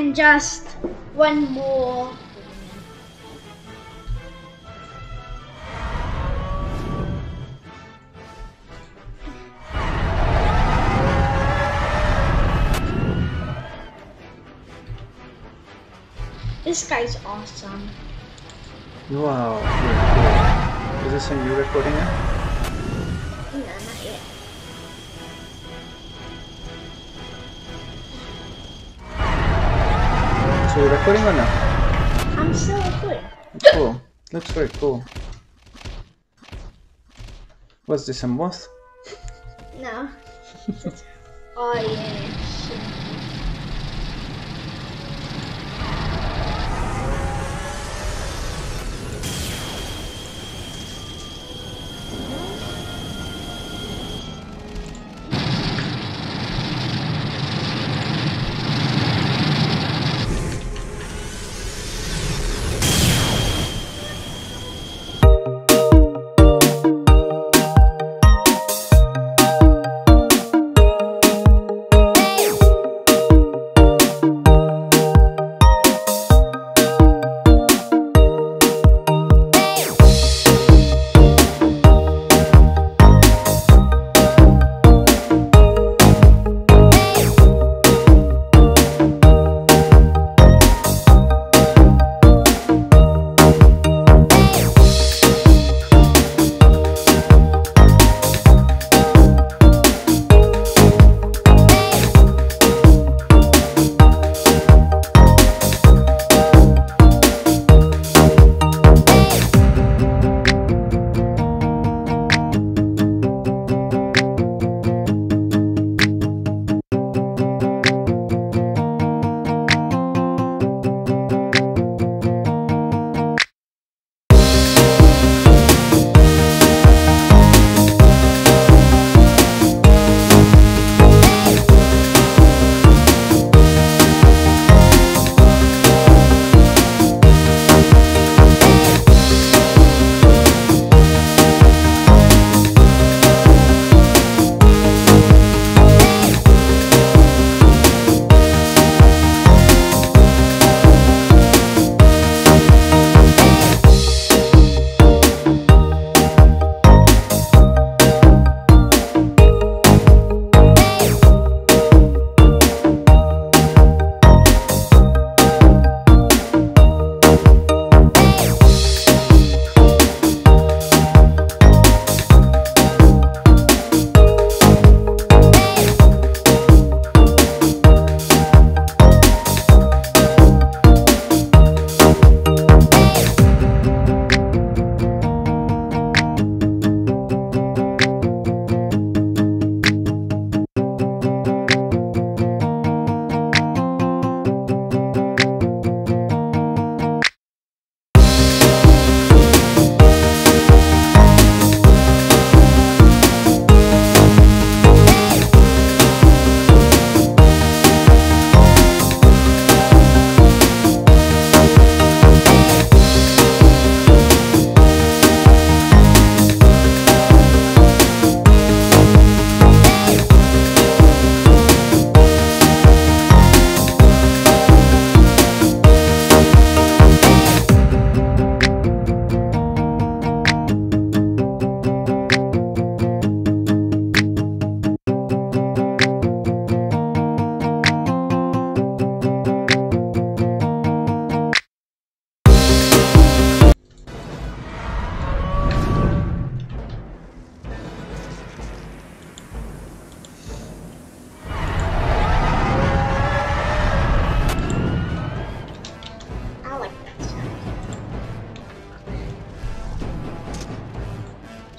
And just one more. This guy's awesome. Wow. Is this a you recording it? You're recording or not? I'm still recording. Cool. Looks very cool. What's this, a moth? No. oh yeah.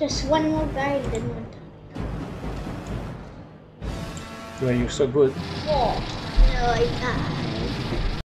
Just one more guy and then one time. Were you're so good? Four. No, I died.